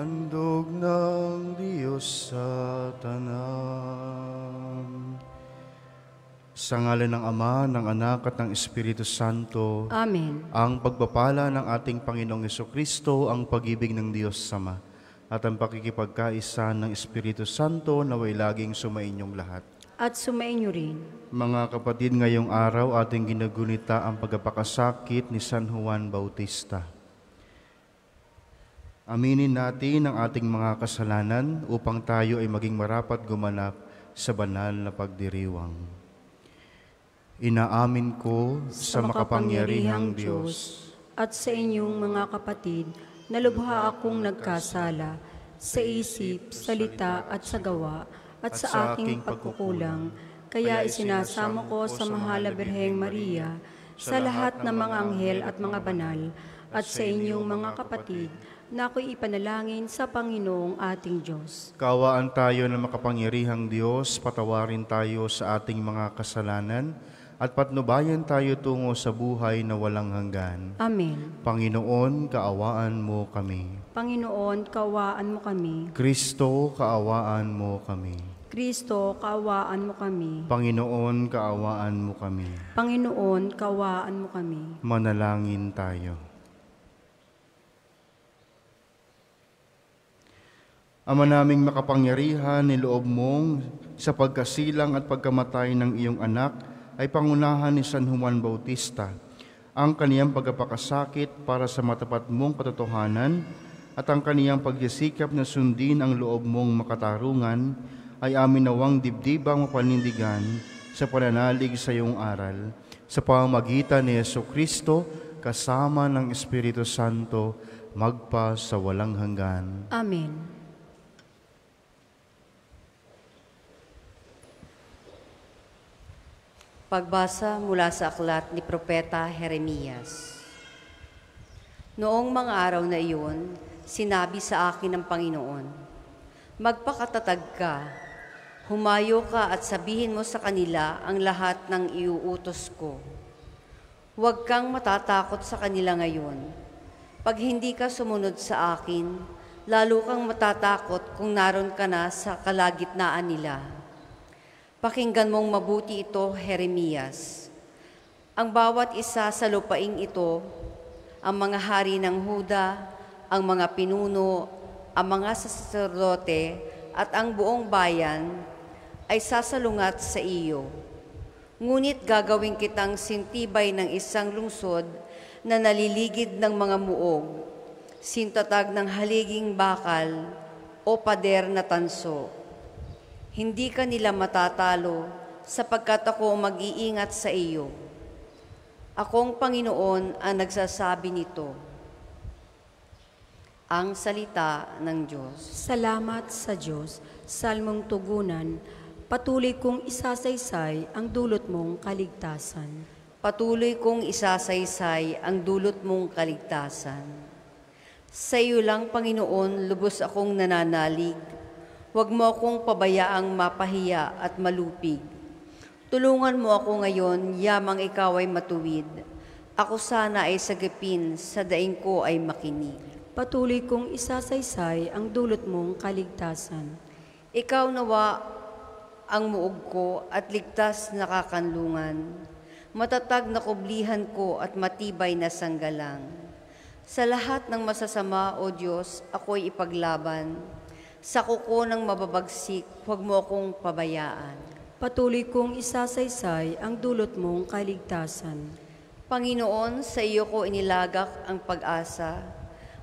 Handog ng Diyos sa tanan. Sa ngalan ng Ama, ng Anak at ng Espiritu Santo, Amen. ang pagpapala ng ating Panginoong Kristo, ang pag-ibig ng Diyos Sama, at ang pakikipagkaisa ng Espiritu Santo naway laging sumainyong lahat. At sumainyo rin. Mga kapatid, ngayong araw ating ginagunita ang pagpapakasakit ni San Juan Bautista. Aminin natin ang ating mga kasalanan upang tayo ay maging marapat gumanap sa banal na pagdiriwang. Inaamin ko sa makapangyarihang Diyos at sa inyong mga kapatid na lubha akong nagkasala sa isip, salita at sa gawa at sa aking pagkukulang. Kaya isinasamo ko sa mahal na Birheng Maria, sa lahat ng mga anghel at mga banal, at sa inyong mga kapatid, na ako'y ipanalangin sa Panginoong ating Diyos. Kawaan tayo ng makapangyarihang Diyos, patawarin tayo sa ating mga kasalanan, at patnubayan tayo tungo sa buhay na walang hanggan. Amen. Panginoon, kaawaan mo kami. Panginoon, kawaan mo kami. Kristo, kaawaan mo kami. Kristo, kaawaan mo kami. Panginoon, kaawaan mo kami. Panginoon, kawaan mo kami. Manalangin tayo. Ama naming makapangyarihan, niloob mong sa pagkasilang at pagkamatay ng iyong anak ay pangunahan ni San Juan Bautista ang kaniyang pagkapakasakit para sa matapat mong katotohanan at ang kaniyang pagyasikap na sundin ang loob mong makatarungan ay amin nawang dibdibang mapanindigan sa pananalig sa iyong aral sa pamamagitan ni Yeso Kristo kasama ng Espiritu Santo magpa sa walang hanggan. Amen. Pagbasa mula sa aklat ni Propeta Jeremias. Noong mga araw na iyon, sinabi sa akin ng Panginoon, Magpakatatag ka, humayo ka at sabihin mo sa kanila ang lahat ng iuutos ko. Huwag kang matatakot sa kanila ngayon. Pag hindi ka sumunod sa akin, lalo kang matatakot kung naroon ka na sa kalagitnaan nila. Pakinggan mong mabuti ito, Jeremias. Ang bawat isa sa lupaing ito, ang mga hari ng Huda, ang mga pinuno, ang mga saserdote, at ang buong bayan, ay sasalungat sa iyo. Ngunit gagawin kitang sintibay ng isang lungsod na naliligid ng mga muog, sintatag ng haliging bakal o pader na tanso hindi ka nila matatalo sapagkat ako mag-iingat sa iyo. Akong Panginoon ang nagsasabi nito. Ang salita ng Diyos. Salamat sa Diyos, salmong tugunan, patuloy kong isasaysay ang dulot mong kaligtasan. Patuloy kong isasaysay ang dulot mong kaligtasan. Sa iyo lang, Panginoon, lubos akong nananalig Huwag mo akong pabayaang mapahiya at malupig. Tulungan mo ako ngayon, yamang ikaw ay matuwid. Ako sana ay sagipin, sa daing ko ay makinig. Patuloy kong isasaysay ang dulot mong kaligtasan. Ikaw nawa ang muog ko at ligtas na kakanlungan. Matatag na kublihan ko at matibay na sanggalang. Sa lahat ng masasama, O Diyos, ako'y ipaglaban sa kuko ng mababagsik, huwag mo akong pabayaan. Patuloy kong isasaysay ang dulot mong kaligtasan. Panginoon, sa iyo ko inilagak ang pag-asa.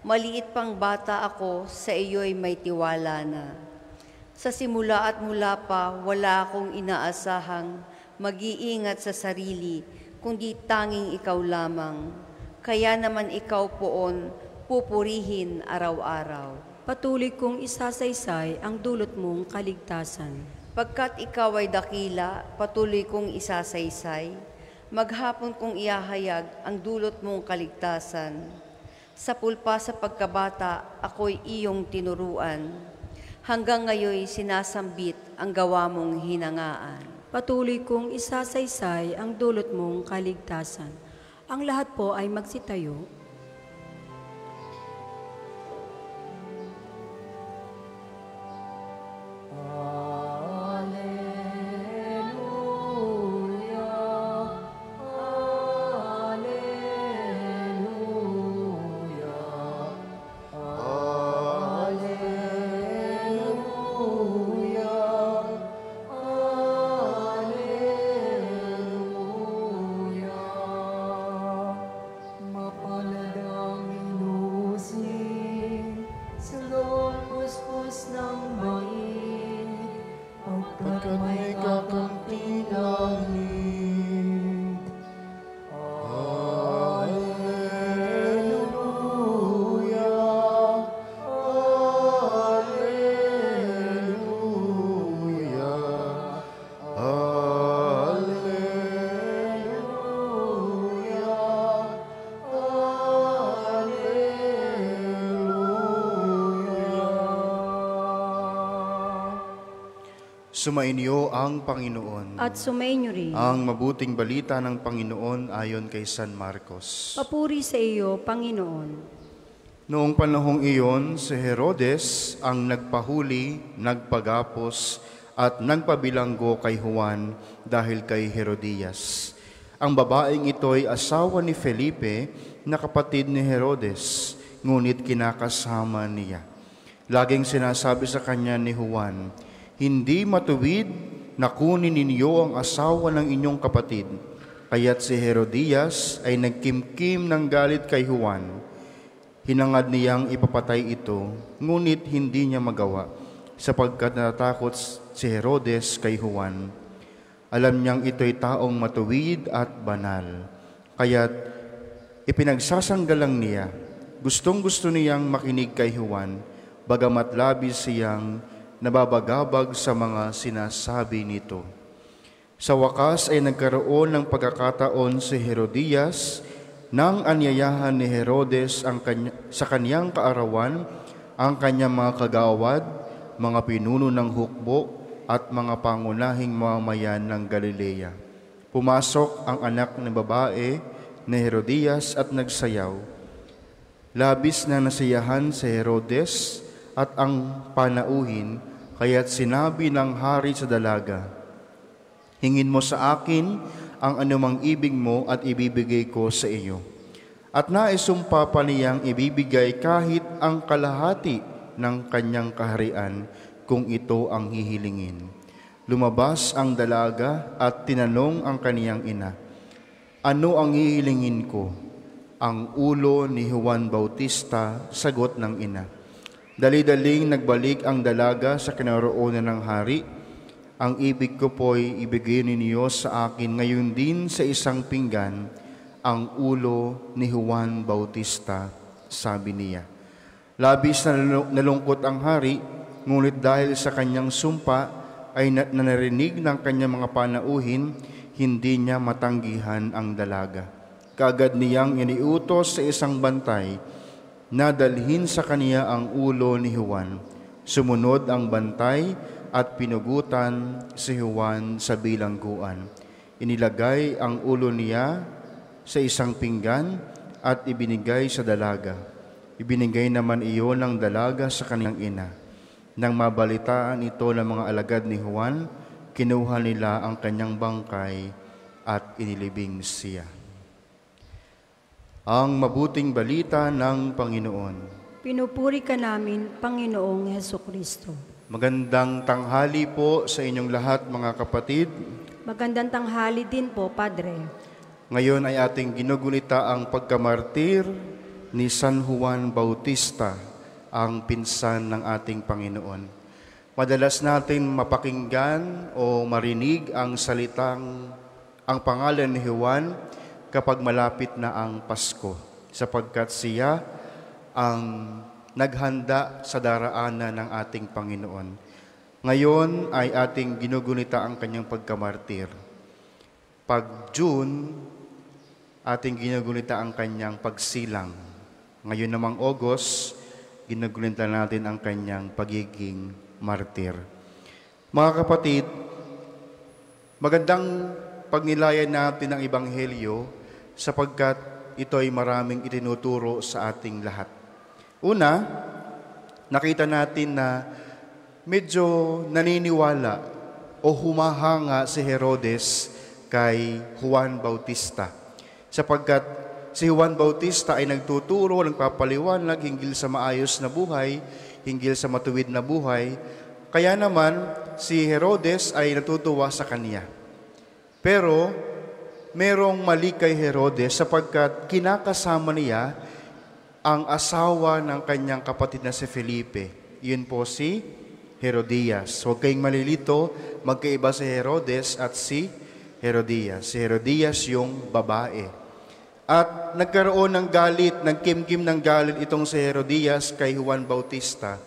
Maliit pang bata ako, sa iyo'y may tiwala na. Sa simula at mula pa, wala akong inaasahang mag-iingat sa sarili, kundi tanging ikaw lamang. Kaya naman ikaw poon, pupurihin araw-araw. Patuloy kong isasaysay ang dulot mong kaligtasan. Pagkat ikaw ay dakila, patuloy kong isasaysay, maghapon kong iahayag ang dulot mong kaligtasan. Sa pulpa sa pagkabata, ako'y iyong tinuruan. Hanggang ngayon sinasambit ang gawa mong hinangaan. Patuloy kong isasaysay ang dulot mong kaligtasan. Ang lahat po ay magsitayo Sumainyo ang Panginoon. At sumainyo rin. Ang mabuting balita ng Panginoon ayon kay San Marcos. Papuri sa iyo, Panginoon. Noong panahong iyon, si Herodes ang nagpahuli, nagpagapos, at nagpabilanggo kay Juan dahil kay Herodias. Ang babaeng ito ay asawa ni Felipe na kapatid ni Herodes, ngunit kinakasama niya. Laging sinasabi sa kanya ni Juan, Hindi matuwid na kunin ninyo ang asawa ng inyong kapatid. Kaya't si Herodias ay nagkimkim ng galit kay Juan. Hinangad niyang ipapatay ito, ngunit hindi niya magawa, sapagkat natatakot si Herodes kay Juan. Alam niyang ito'y taong matuwid at banal. Kaya't ipinagsasanggalang niya, gustong gusto niyang makinig kay Juan, bagamat labis siyang nababagabag sa mga sinasabi nito. Sa wakas ay nagkaroon ng pagkakataon si Herodias nang anyayahan ni Herodes ang kanya, sa kanyang kaarawan ang kanyang mga kagawad, mga pinuno ng hukbo at mga pangunahing mamamayan ng Galilea. Pumasok ang anak ng babae ni Herodias at nagsayaw. Labis na nasiyahan si Herodes at ang panauhin, kaya't sinabi ng hari sa dalaga, Hingin mo sa akin ang anumang ibig mo at ibibigay ko sa iyo. At naisumpa pa niyang ibibigay kahit ang kalahati ng kanyang kaharian kung ito ang hihilingin. Lumabas ang dalaga at tinanong ang kaniyang ina, Ano ang hihilingin ko? Ang ulo ni Juan Bautista, sagot ng ina. Dali-daling nagbalik ang dalaga sa kinaroonan ng hari. Ang ibig ko po'y ibigay ninyo sa akin ngayon din sa isang pinggan, ang ulo ni Juan Bautista, sabi niya. Labis na nalungkot ang hari, ngunit dahil sa kanyang sumpa ay nanarinig ng kanyang mga panauhin, hindi niya matanggihan ang dalaga. Kagad niyang iniutos sa isang bantay na dalhin sa kaniya ang ulo ni Juan. Sumunod ang bantay at pinugutan si Juan sa bilangguan. Inilagay ang ulo niya sa isang pinggan at ibinigay sa dalaga. Ibinigay naman iyon ng dalaga sa kanyang ina. Nang mabalitaan ito ng mga alagad ni Juan, kinuha nila ang kanyang bangkay at inilibing siya. Ang mabuting balita ng Panginoon. Pinupuri ka namin, Panginoong Heso Kristo. Magandang tanghali po sa inyong lahat mga kapatid. Magandang tanghali din po, Padre. Ngayon ay ating ginugunita ang pagkamartir ni San Juan Bautista, ang pinsan ng ating Panginoon. Madalas natin mapakinggan o marinig ang salitang ang pangalan ni Juan kapag malapit na ang Pasko, sapagkat siya ang naghanda sa daraanan ng ating Panginoon. Ngayon ay ating ginugunita ang kanyang pagkamartir. Pag June, ating ginugunita ang kanyang pagsilang. Ngayon namang August, ginugunita natin ang kanyang pagiging martir. Mga kapatid, magandang pagnilayan natin ang Ebanghelyo sapagkat ito ay maraming itinuturo sa ating lahat. Una, nakita natin na medyo naniniwala o humahanga si Herodes kay Juan Bautista. Sapagkat si Juan Bautista ay nagtuturo, nagpapaliwanag hinggil sa maayos na buhay, hinggil sa matuwid na buhay. Kaya naman, si Herodes ay natutuwa sa kanya. Pero, merong mali kay Herodes sapagkat kinakasama niya ang asawa ng kanyang kapatid na si Felipe. Yun po si Herodias. Huwag kayong malilito, magkaiba si Herodes at si Herodias. Si Herodias yung babae. At nagkaroon ng galit, nagkimkim ng galit itong si Herodias kay Juan Bautista.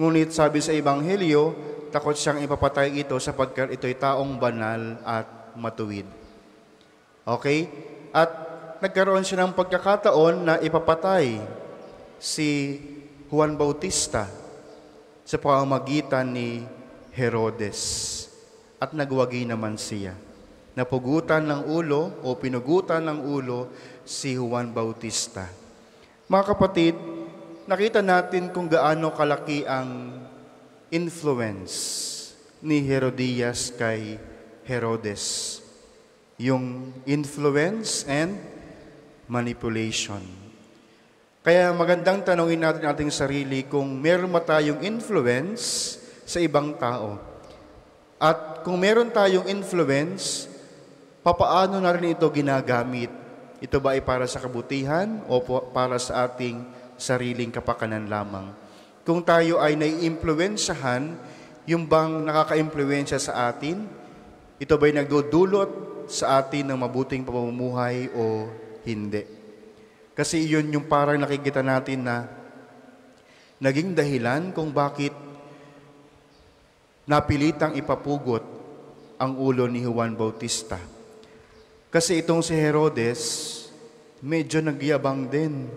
Ngunit sabi sa Ebanghelyo, takot siyang ipapatay ito sapagkat ito'y taong banal at matuwid. Okay? At nagkaroon siya ng pagkakataon na ipapatay si Juan Bautista sa pamamagitan ni Herodes. at nagwagi naman siya. Napugutan ng ulo o pinugutan ng ulo si Juan Bautista. Mga kapatid, nakita natin kung gaano kalaki ang influence ni Herodias kay Herodes. Yung influence and manipulation. Kaya magandang tanongin natin ating sarili kung meron ba tayong influence sa ibang tao. At kung meron tayong influence, papaano na rin ito ginagamit? Ito ba ay para sa kabutihan o para sa ating sariling kapakanan lamang? Kung tayo ay naiimpluwensyahan, yung bang nakaka-impluwensya sa atin, ito ba'y nagdudulot sa atin ng mabuting pamumuhay o hindi? Kasi yun yung parang nakikita natin na naging dahilan kung bakit napilitang ipapugot ang ulo ni Juan Bautista. Kasi itong si Herodes, medyo nagyabang din.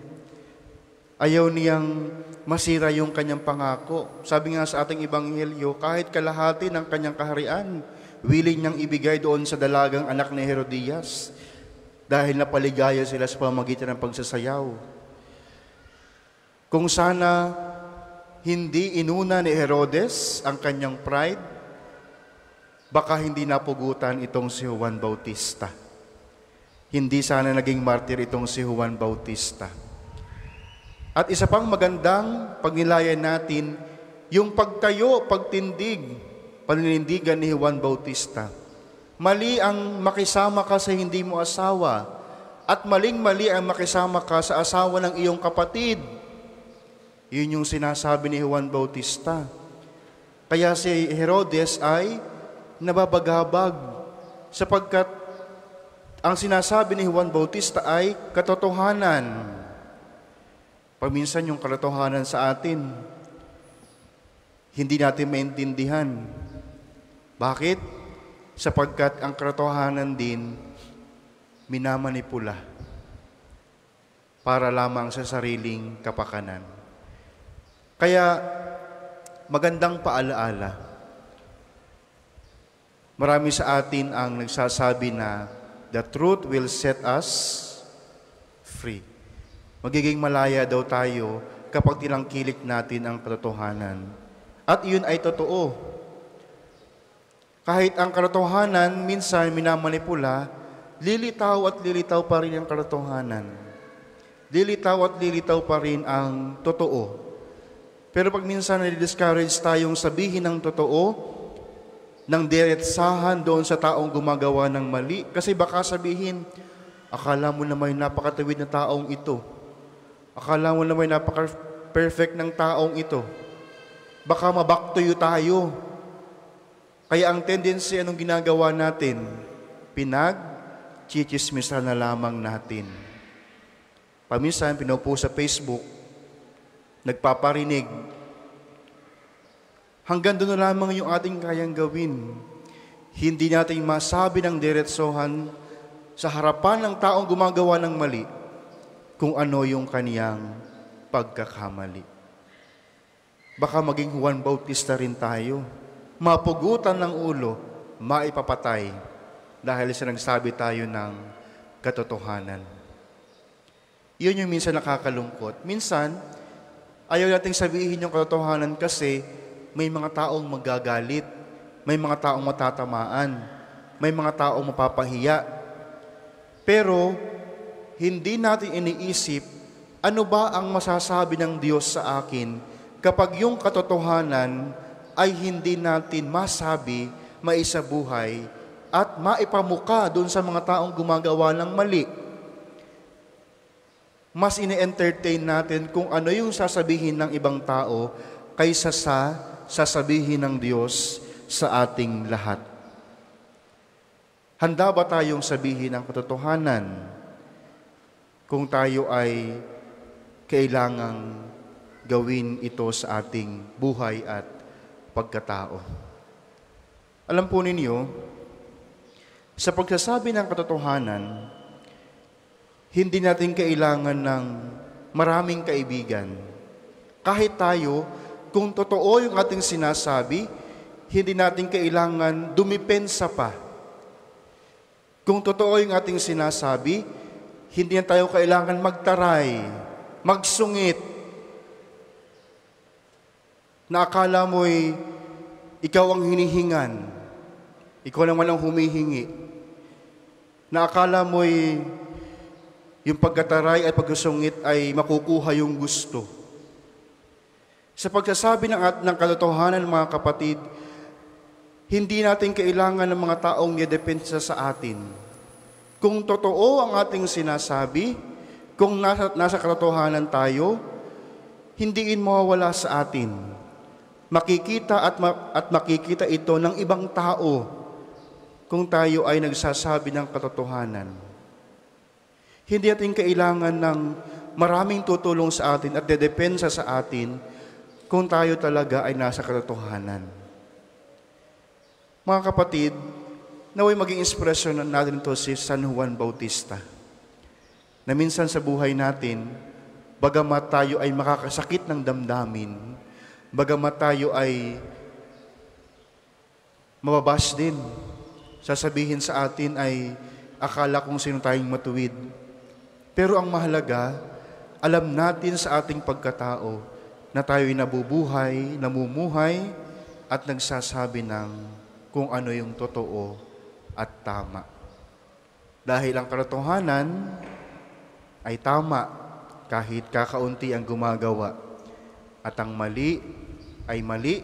Ayaw niyang masira yung kanyang pangako. Sabi nga sa ating Ebanghelyo, kahit kalahati ng kanyang kaharian, willing niyang ibigay doon sa dalagang anak ni Herodias dahil napaligaya sila sa pamagitan ng pagsasayaw. Kung sana hindi inuna ni Herodes ang kanyang pride, baka hindi napugutan itong si Juan Bautista. Hindi sana naging martir itong si Juan Bautista. At isa pang magandang pagnilayan natin, yung pagtayo, pagtindig, paninindigan ni Juan Bautista. Mali ang makisama ka sa hindi mo asawa at maling-mali ang makisama ka sa asawa ng iyong kapatid. Yun yung sinasabi ni Juan Bautista. Kaya si Herodes ay nababagabag sapagkat ang sinasabi ni Juan Bautista ay katotohanan. Paminsan yung katotohanan sa atin, hindi natin maintindihan. Bakit? Sapagkat ang katotohanan din minamanipula para lamang sa sariling kapakanan. Kaya magandang paalaala. Marami sa atin ang nagsasabi na the truth will set us free. Magiging malaya daw tayo kapag tinangkilik natin ang katotohanan. At iyon ay totoo. Kahit ang katotohanan minsan minamanipula, lilitaw at lilitaw pa rin ang katotohanan. Lilitaw at lilitaw pa rin ang totoo. Pero pag minsan nadi-discourage tayong sabihin ng totoo, ng diretsahan doon sa taong gumagawa ng mali, kasi baka sabihin, akala mo na may napakatawid na taong ito. Akala mo na may napaka-perfect ng taong ito. Baka you tayo. Kaya ang tendency, anong ginagawa natin? Pinag, chichismisan na lamang natin. Paminsan, pinupost sa Facebook, nagpaparinig. Hanggang doon na lamang yung ating kayang gawin. Hindi natin masabi ng diretsohan sa harapan ng taong gumagawa ng mali kung ano yung kaniyang pagkakamali. Baka maging Juan Bautista rin tayo. Mapugutan ng ulo, maipapatay dahil sa nagsabi tayo ng katotohanan. Yun yung minsan nakakalungkot. Minsan, ayaw nating sabihin yung katotohanan kasi may mga taong magagalit, may mga taong matatamaan, may mga taong mapapahiya. Pero, hindi natin iniisip, ano ba ang masasabi ng Diyos sa akin kapag yung katotohanan ay hindi natin masabi, maisabuhay, at maipamuka doon sa mga taong gumagawa ng mali. Mas ine-entertain natin kung ano yung sasabihin ng ibang tao kaysa sa sasabihin ng Diyos sa ating lahat. Handa ba tayong sabihin ang katotohanan kung tayo ay kailangang gawin ito sa ating buhay at pagkatao? Alam po ninyo, sa pagsasabi ng katotohanan, hindi natin kailangan ng maraming kaibigan. Kahit tayo, kung totoo yung ating sinasabi, hindi natin kailangan dumipensa pa. Kung totoo yung ating sinasabi, hindi na tayo kailangan magtaray, magsungit, na akala mo'y ikaw ang hinihingan, ikaw naman ang humihingi, na akala mo'y yung pagkataray at pagsusungit ay makukuha yung gusto. Sa pagsasabi ng, at- ng katotohanan, mga kapatid, hindi natin kailangan ng mga taong yedepensa sa atin. Kung totoo ang ating sinasabi, kung nasa, nasa katotohanan tayo, hindi in mawawala sa atin. Makikita at, ma- at makikita ito ng ibang tao kung tayo ay nagsasabi ng katotohanan. Hindi natin kailangan ng maraming tutulong sa atin at dedepensa sa atin kung tayo talaga ay nasa katotohanan. Mga kapatid, naway maging inspirasyon natin ito si San Juan Bautista. Na minsan sa buhay natin, bagamat tayo ay makakasakit ng damdamin, bagamat tayo ay mababas din, sasabihin sa atin ay akala kung sino tayong matuwid. Pero ang mahalaga, alam natin sa ating pagkatao na tayo'y nabubuhay, namumuhay, at nagsasabi ng kung ano yung totoo at tama. Dahil ang katotohanan ay tama kahit kakaunti ang gumagawa. At ang mali ay mali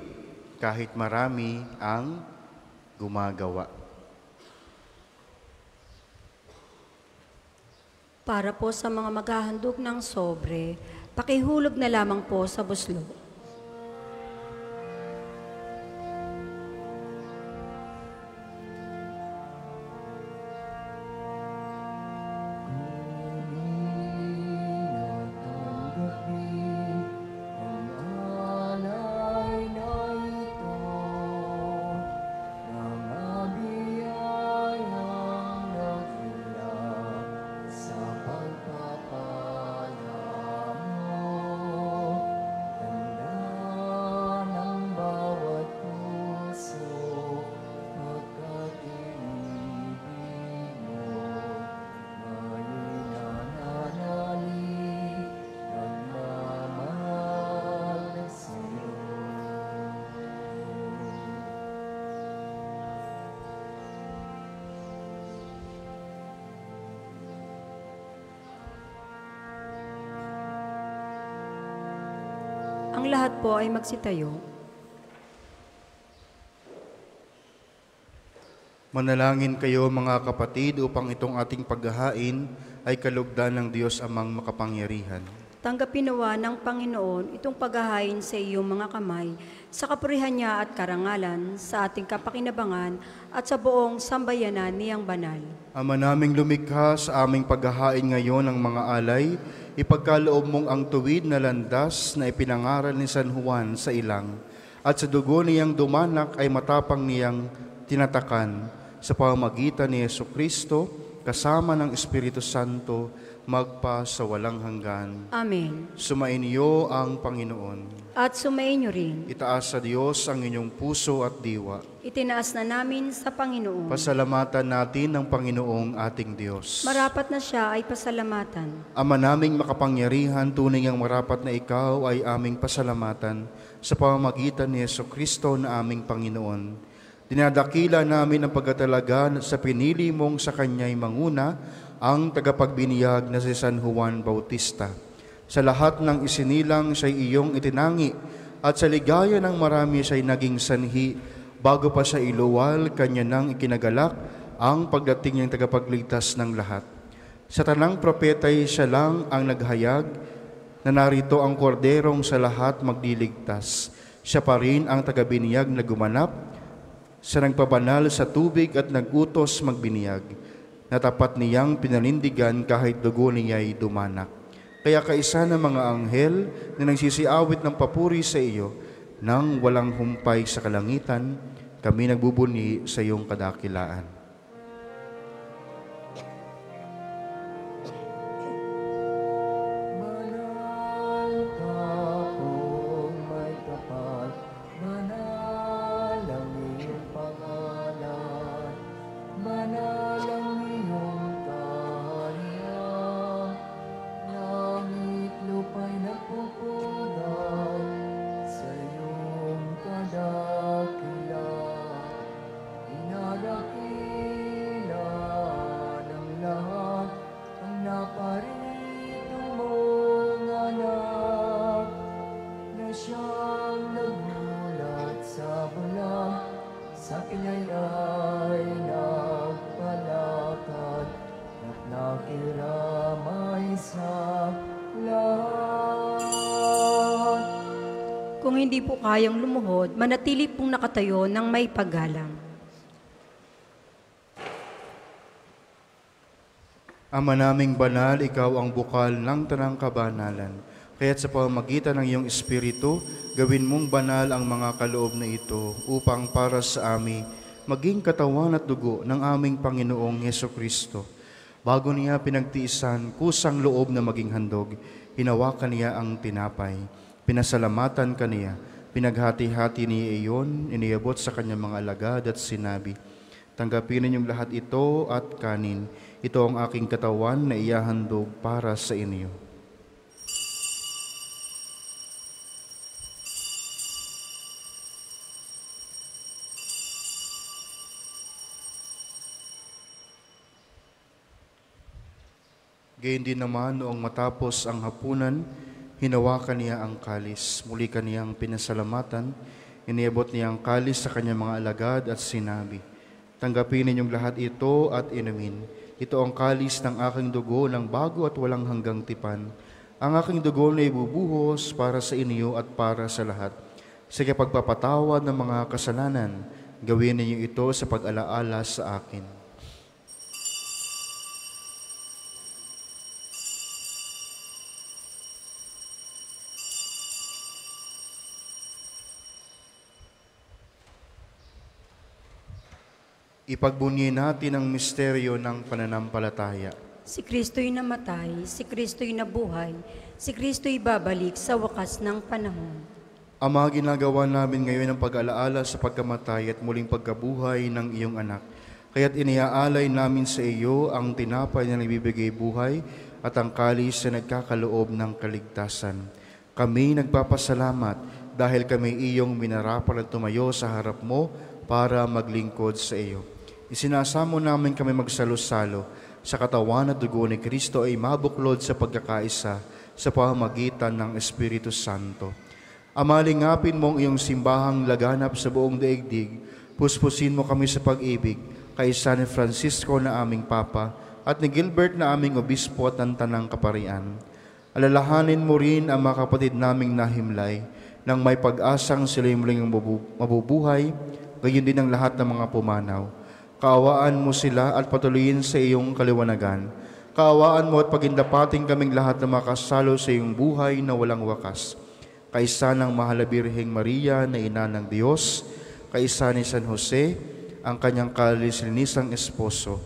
kahit marami ang gumagawa. Para po sa mga maghahandog ng sobre, pakihulog na lamang po sa buslo. Po ay magsitayo. Manalangin kayo mga kapatid upang itong ating paghahain ay kalugdan ng Diyos amang makapangyarihan. Tanggapin nawa ng Panginoon itong paghahain sa iyong mga kamay, sa kapurihan niya at karangalan, sa ating kapakinabangan at sa buong sambayanan niyang banal. Ama naming lumikha sa aming paghahain ngayon ng mga alay, ipagkaloob mong ang tuwid na landas na ipinangaral ni San Juan sa ilang, at sa dugo niyang dumanak ay matapang niyang tinatakan sa pamamagitan ni Yesu Kristo, kasama ng Espiritu Santo, magpa sa walang hanggan. Amen. Sumainyo ang Panginoon. At sumainyo rin, Itaas sa Diyos ang inyong puso at diwa. itinaas na namin sa Panginoon. Pasalamatan natin ng Panginoong ating Diyos. Marapat na siya ay pasalamatan. Ama naming makapangyarihan, tunay ang marapat na ikaw ay aming pasalamatan sa pamamagitan ni Yeso Kristo na aming Panginoon. Dinadakila namin ang pagkatalaga sa pinili mong sa Kanya'y manguna ang tagapagbiniyag na si San Juan Bautista. Sa lahat ng isinilang siya'y iyong itinangi at sa ligaya ng marami siya'y naging sanhi bago pa sa iluwal kanya nang ikinagalak ang pagdating niyang tagapagligtas ng lahat. Sa tanang propeta'y siya lang ang naghayag na narito ang korderong sa lahat magliligtas. Siya pa rin ang tagabiniyag na gumanap sa nagpabanal sa tubig at nagutos magbiniyag na tapat niyang pinanindigan kahit dugo niya'y dumanak. Kaya kaisa ng mga anghel na nagsisiawit ng papuri sa iyo nang walang humpay sa kalangitan, kami nagbubuni sa iyong kadakilaan. Manatili pong nakatayo ng may paggalang. Ama naming banal, ikaw ang bukal ng tanang kabanalan. Kaya't sa pamamagitan ng iyong Espiritu, gawin mong banal ang mga kaloob na ito upang para sa amin maging katawan at dugo ng aming Panginoong Yeso Kristo. Bago niya pinagtiisan, kusang loob na maging handog, hinawakan niya ang tinapay. Pinasalamatan kaniya, pinaghati-hati niya iyon, iniabot sa kanyang mga alagad at sinabi, Tanggapin ninyong lahat ito at kanin. Ito ang aking katawan na iyahandog para sa inyo. Gayun din naman noong matapos ang hapunan, hinawakan niya ang kalis. Muli kaniyang pinasalamatan, iniabot niya ang kalis sa kanyang mga alagad at sinabi, Tanggapin ninyong lahat ito at inumin. Ito ang kalis ng aking dugo ng bago at walang hanggang tipan. Ang aking dugo na ibubuhos para sa inyo at para sa lahat. Sa pagpapatawad ng mga kasalanan, gawin ninyo ito sa pag-alaala sa akin. Ipagbunyi natin ang misteryo ng pananampalataya. Si Kristo'y namatay, si Kristo'y nabuhay, si Kristo'y babalik sa wakas ng panahon. Ama, ginagawa namin ngayon ang pag-alaala sa pagkamatay at muling pagkabuhay ng iyong anak. Kaya't iniaalay namin sa iyo ang tinapay na nagbibigay buhay at ang kalis na nagkakaloob ng kaligtasan. Kami nagpapasalamat dahil kami iyong minarapal at tumayo sa harap mo para maglingkod sa iyo. Isinasamo namin kami magsalo-salo sa katawan at dugo ni Kristo ay mabuklod sa pagkakaisa sa pamamagitan ng Espiritu Santo. Amalingapin mong iyong simbahang laganap sa buong daigdig, puspusin mo kami sa pag-ibig kay San Francisco na aming Papa at ni Gilbert na aming obispo at ng Tanang Kaparian. Alalahanin mo rin ang mga kapatid naming nahimlay nang may pag-asang sila'y muling mabubuhay, gayon din ang lahat ng mga pumanaw. Kaawaan mo sila at patuloyin sa iyong kaliwanagan. Kaawaan mo at pagindapating kaming lahat na makasalo sa iyong buhay na walang wakas. Kaisa ng Mahal na Birheng Maria na Ina ng Diyos, kaisa ni San Jose, ang kanyang kalisinisang esposo,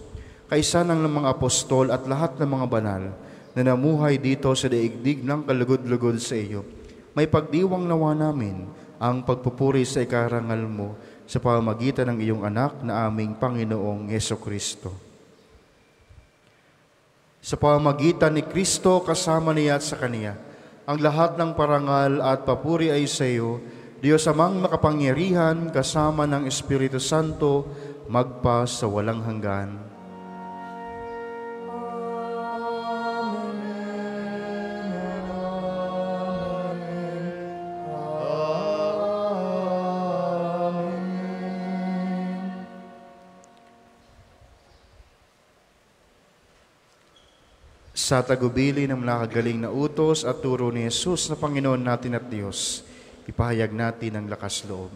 kaisa ng mga apostol at lahat ng mga banal na namuhay dito sa daigdig ng kalugod-lugod sa iyo. May pagdiwang nawa namin ang pagpupuri sa ikarangal mo sa pamamagitan ng iyong anak na aming Panginoong Yeso Kristo. Sa pamamagitan ni Kristo kasama niya at sa Kaniya, ang lahat ng parangal at papuri ay sa iyo, Diyos amang makapangyarihan kasama ng Espiritu Santo, magpa sa walang hanggan. Sa tagubili ng nakagaling na utos at turo ni Jesus na Panginoon natin at Diyos, ipahayag natin ang lakas loob.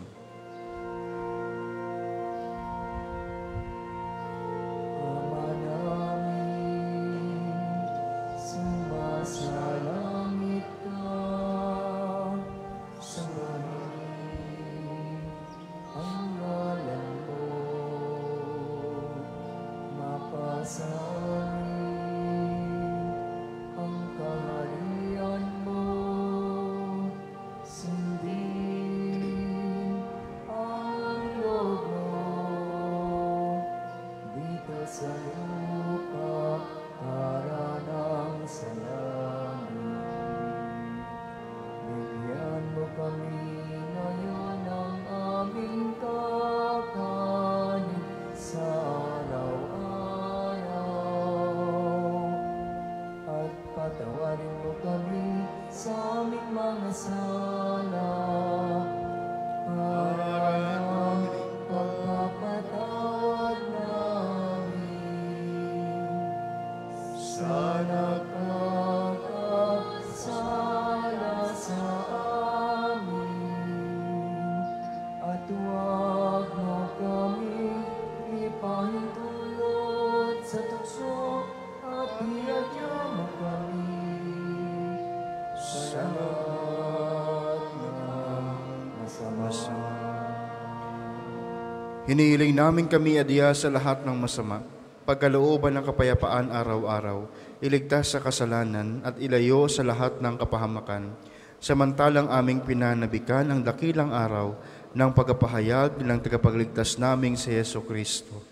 Hinihiling namin kami adya sa lahat ng masama, pagkalooban ng kapayapaan araw-araw, iligtas sa kasalanan at ilayo sa lahat ng kapahamakan. Samantalang aming pinanabikan ang dakilang araw ng pagpapahayag ng tagapagligtas naming si Yeso Kristo.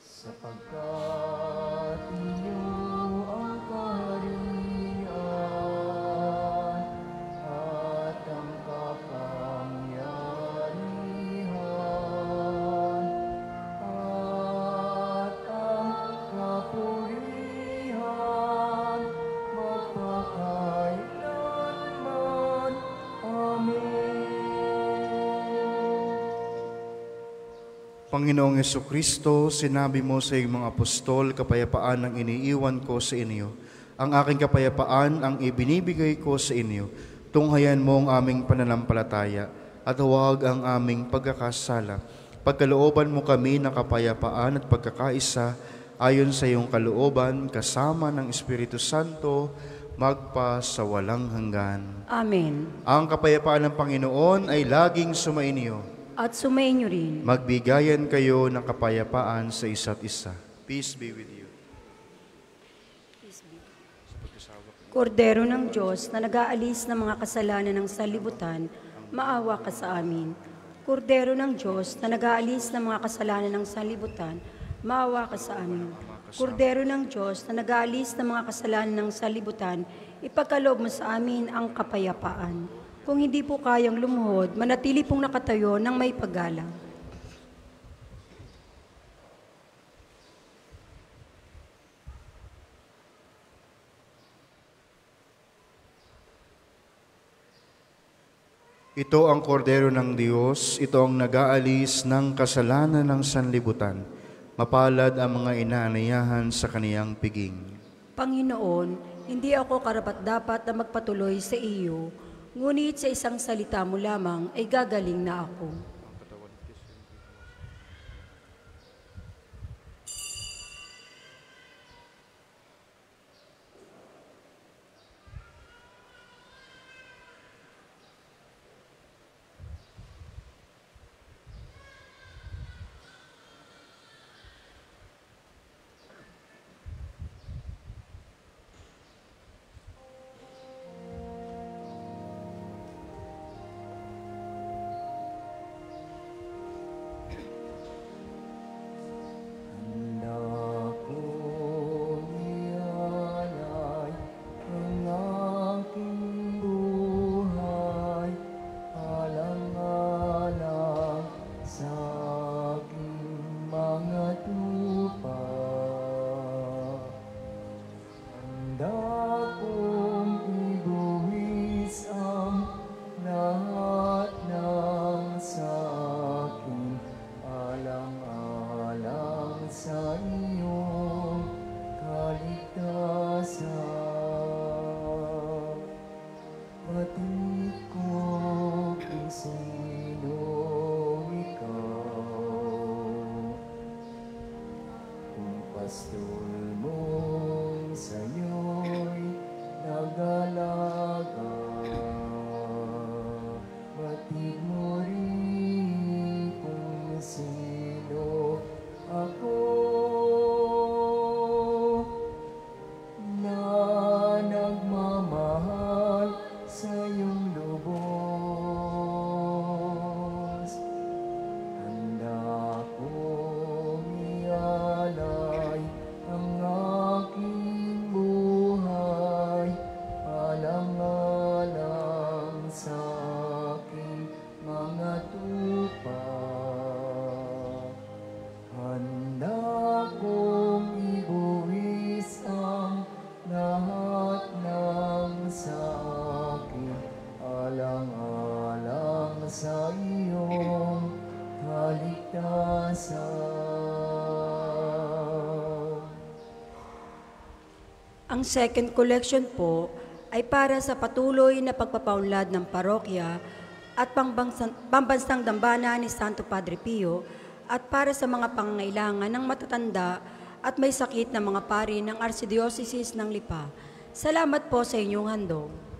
sapagkat Panginoong Yeso Kristo, sinabi mo sa iyong mga apostol, kapayapaan ang iniiwan ko sa inyo. Ang aking kapayapaan ang ibinibigay ko sa inyo. Tunghayan mo ang aming pananampalataya at huwag ang aming pagkakasala. Pagkalooban mo kami ng kapayapaan at pagkakaisa ayon sa iyong kalooban kasama ng Espiritu Santo magpa sa walang hanggan. Amen. Ang kapayapaan ng Panginoon ay laging sumainyo. At sumainyo rin. Magbigayan kayo ng kapayapaan sa isa't isa. Peace be with you. Kordero ng Diyos na nag-aalis ng mga kasalanan ng sanlibutan, maawa ka sa amin. Kordero ng Diyos na nag-aalis ng mga kasalanan ng sanlibutan, maawa ka sa amin. Kordero ng Diyos na nag-aalis ng mga kasalanan ng sanlibutan, ipagkaloob mo sa amin ang kapayapaan. Kung hindi po kayang lumuhod, manatili pong nakatayo ng may paggalang. Ito ang kordero ng Diyos, ito ang nag-aalis ng kasalanan ng sanlibutan. Mapalad ang mga inaanayahan sa kaniyang piging. Panginoon, hindi ako karapat-dapat na magpatuloy sa iyo, ngunit sa isang salita mo lamang ay gagaling na ako. Ang second collection po ay para sa patuloy na pagpapaunlad ng parokya at pambansang, dambana ni Santo Padre Pio at para sa mga pangangailangan ng matatanda at may sakit na mga pari ng Archdiocese ng Lipa. Salamat po sa inyong handog.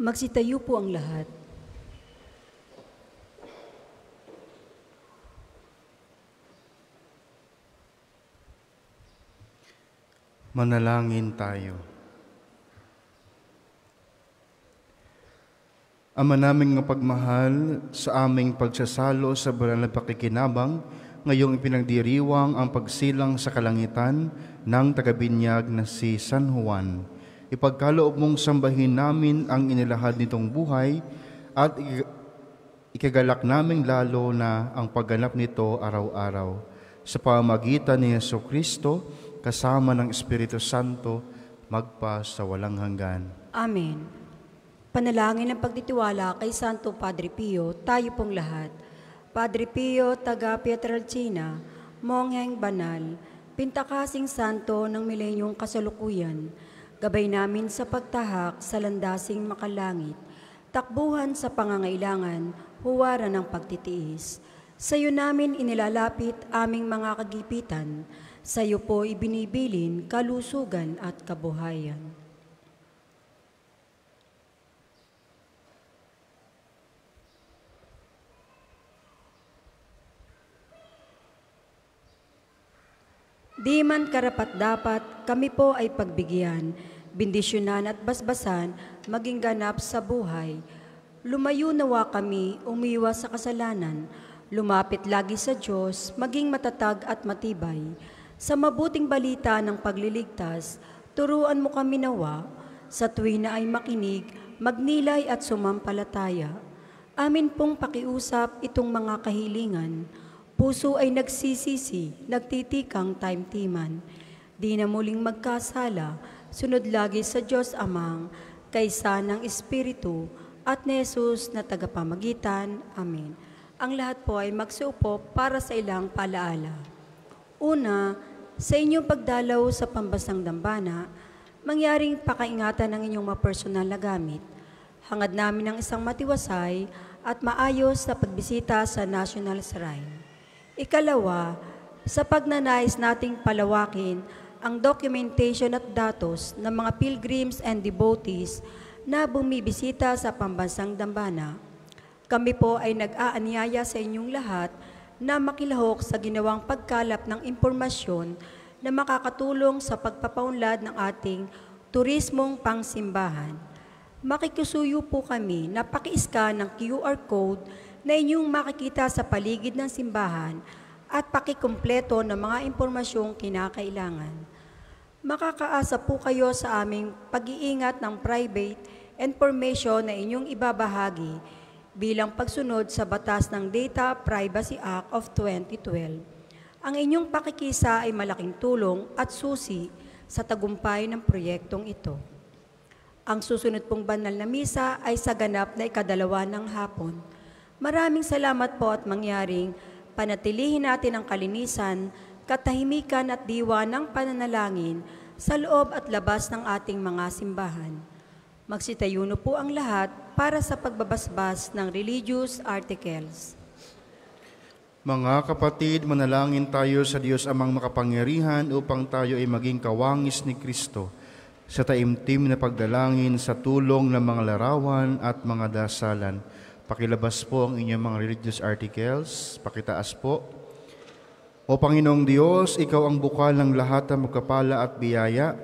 Magsitayo po ang lahat. Manalangin tayo. Ama naming nga pagmahal sa aming pagsasalo sa banal na pakikinabang, ngayong ipinagdiriwang ang pagsilang sa kalangitan ng tagabinyag na si San Juan. Ipagkaloob mong sambahin namin ang inilahad nitong buhay at ik- ikagalak namin lalo na ang pagganap nito araw-araw. Sa pamagitan ni Yeso Kristo, kasama ng Espiritu Santo, magpa sa walang hanggan. Amen. Panalangin ng pagtitiwala kay Santo Padre Pio, tayo pong lahat. Padre Pio, taga Pietrelcina, mongheng banal, pintakasing santo ng milenyong kasalukuyan, gabay namin sa pagtahak sa landasing makalangit, takbuhan sa pangangailangan, huwaran ng pagtitiis. Sa iyo namin inilalapit aming mga kagipitan, sa iyo po ibinibilin kalusugan at kabuhayan. Di man karapat dapat, kami po ay pagbigyan, bindisyonan at basbasan, maging ganap sa buhay. Lumayo nawa kami, umiwas sa kasalanan, lumapit lagi sa Diyos, maging matatag at matibay. Sa mabuting balita ng pagliligtas, turuan mo kami nawa, sa tuwi na ay makinig, magnilay at sumampalataya. Amin pong pakiusap itong mga kahilingan, Puso ay nagsisisi, nagtitikang time-timan. Di na muling magkasala, sunod lagi sa Diyos Amang, kaysa ng Espiritu at ni Jesus na tagapamagitan. Amen. Ang lahat po ay magsuupo para sa ilang palaala. Una, sa inyong pagdalaw sa pambasang dambana, mangyaring pakaingatan ng inyong mga personal na gamit. Hangad namin ng isang matiwasay at maayos na pagbisita sa National Shrine. Ikalawa, sa pagnanais nating palawakin ang documentation at datos ng mga pilgrims and devotees na bumibisita sa pambansang dambana, kami po ay nag-aanyaya sa inyong lahat na makilahok sa ginawang pagkalap ng impormasyon na makakatulong sa pagpapaunlad ng ating turismong pangsimbahan. Makikisuyo po kami na paki-scan ng QR code na inyong makikita sa paligid ng simbahan at pakikumpleto ng mga impormasyong kinakailangan. Makakaasa po kayo sa aming pag-iingat ng private information na inyong ibabahagi bilang pagsunod sa batas ng Data Privacy Act of 2012. Ang inyong pakikisa ay malaking tulong at susi sa tagumpay ng proyektong ito. Ang susunod pong banal na misa ay sa ganap na ikadalawa ng hapon. Maraming salamat po at mangyaring panatilihin natin ang kalinisan, katahimikan at diwa ng pananalangin sa loob at labas ng ating mga simbahan. Magsitayuno po ang lahat para sa pagbabasbas ng religious articles. Mga kapatid, manalangin tayo sa Diyos amang makapangyarihan upang tayo ay maging kawangis ni Kristo sa taimtim na pagdalangin sa tulong ng mga larawan at mga dasalan. Pakilabas po ang inyong mga religious articles. Pakitaas po. O Panginoong Diyos, Ikaw ang bukal ng lahat ng magkapala at biyaya.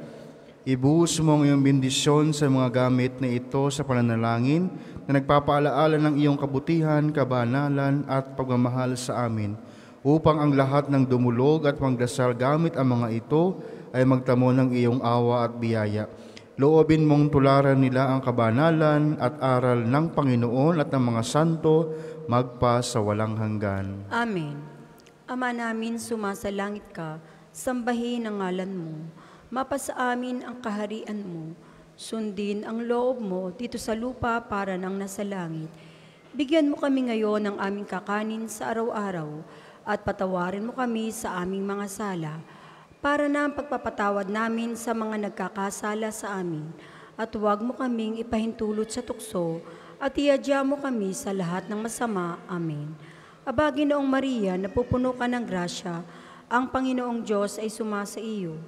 Ibuhos mo ang iyong bendisyon sa mga gamit na ito sa pananalangin na nagpapaalaala ng iyong kabutihan, kabanalan at pagmamahal sa amin upang ang lahat ng dumulog at magdasal gamit ang mga ito ay magtamo ng iyong awa at biyaya. Loobin mong tularan nila ang kabanalan at aral ng Panginoon at ng mga santo magpa sa walang hanggan. Amen. Ama namin, sumasalangit ka, sambahin ang ngalan mo. Mapasa amin ang kaharian mo. Sundin ang loob mo dito sa lupa para nang nasa langit. Bigyan mo kami ngayon ng aming kakanin sa araw-araw at patawarin mo kami sa aming mga sala para na ang pagpapatawad namin sa mga nagkakasala sa amin at huwag mo kaming ipahintulot sa tukso at iadya mo kami sa lahat ng masama. Amen. Aba, Ginoong Maria, napupuno ka ng grasya, ang Panginoong Diyos ay sumasa iyo.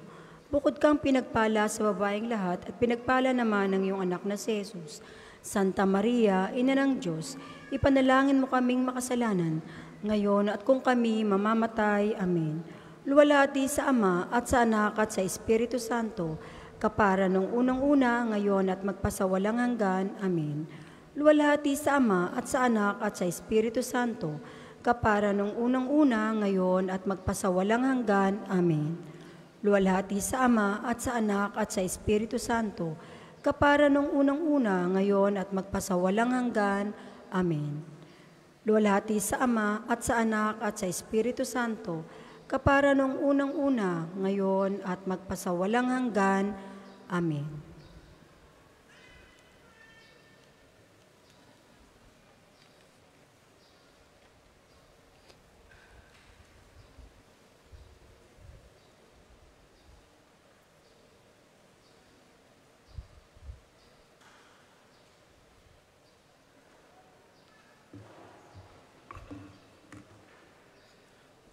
Bukod kang pinagpala sa babaeng lahat at pinagpala naman ng iyong anak na si Jesus. Santa Maria, Ina ng Diyos, ipanalangin mo kaming makasalanan, ngayon at kung kami mamamatay. Amen. Luwalhati sa Ama at sa Anak at sa Espiritu Santo, kapara nung unang-una, ngayon at magpasawalang hanggan. Amen. Luwalhati sa Ama at sa Anak at sa Espiritu Santo, kapara nung unang-una, ngayon at magpasawalang hanggan. Amen. Luwalhati sa Ama at sa Anak at sa Espiritu Santo, kapara nung unang-una, ngayon at magpasawalang hanggan. Amen. Luwalhati sa Ama at sa Anak at sa Espiritu Santo, kapara nung unang-una, ngayon at magpasawalang hanggan. Amen.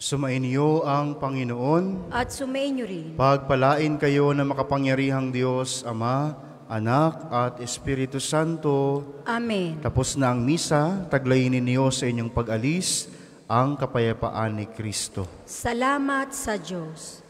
Sumainyo ang Panginoon. At sumainyo rin. Pagpalain kayo ng makapangyarihang Diyos, Ama, Anak at Espiritu Santo. Amen. Tapos na ang misa, taglayin ninyo sa inyong pag-alis ang kapayapaan ni Kristo. Salamat sa Diyos.